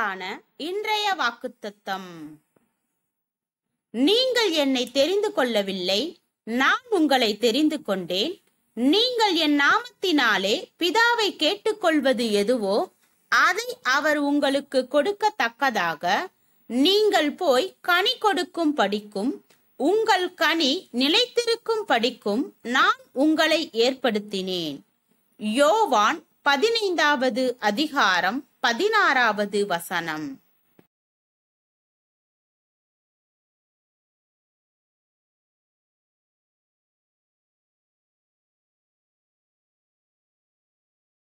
நமக்கான இன்றைய வாக்குத்தத்தம். நீங்கள் என்னை தெரிந்து கொள்ளவில்லை நான் உங்களை தெரிந்து கொண்டேன். நீங்கள் என் நாமத்தினாலே பிதாவை கேட்டுக்கொள்வது எதுவோ அதை அவர் உங்களுக்கு கொடுக்கத்தக்கதாக நீங்கள் போய் கனி கொடுக்கும் படிக்கும் உங்கள் கனி நிலைத்திருக்கும் படிக்கும் நான் உங்களை ஏற்படுத்தினேன். யோவான் பதினைந்தாவது அதிகாரம் பதினாறாவது வசனம்.